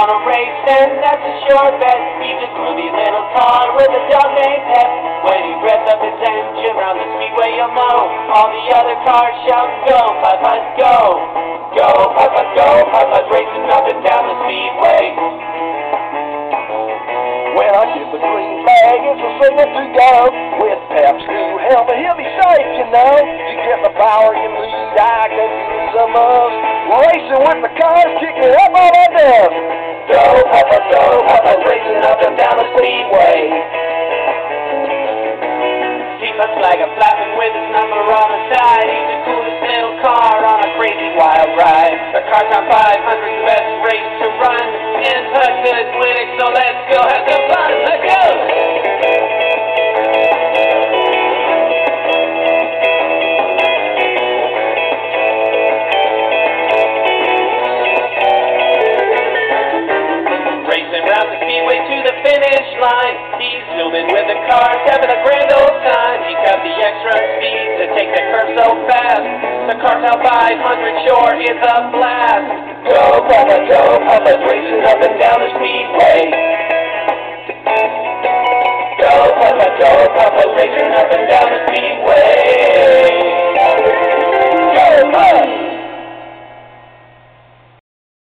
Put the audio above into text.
Putt-Putt's gonna race, and that's a sure bet. He's a groovy little car with a dog named Pep. When he revs up his engine round the speedway, you'll know all the other cars shout, "Go, Putt-Putt's go! Go, Putt-Putt's go! Putt-Putt's racing up and down the speedway." When I get the green flag, it's a signal to go. With Pep's new helmet, he'll be safe, you know. You get the power you need, I can use a must. Racing with the cars, kicking up all that Flag a flapping with his number on the side. He's the coolest little car on a crazy wild ride. The Cartown 500 the best race to run. And Hudson is winning, so let's go have some fun. Let's go! Racing round the speedway to the finish line. He's zooming with the cars, having a grand old time. Cartown 500 short in the blast. Go, Putt-Putt, go, Putt-Putt's racing up and down the speedway. Go, Putt-Putt, go, Putt-Putt's racing up and down the speedway.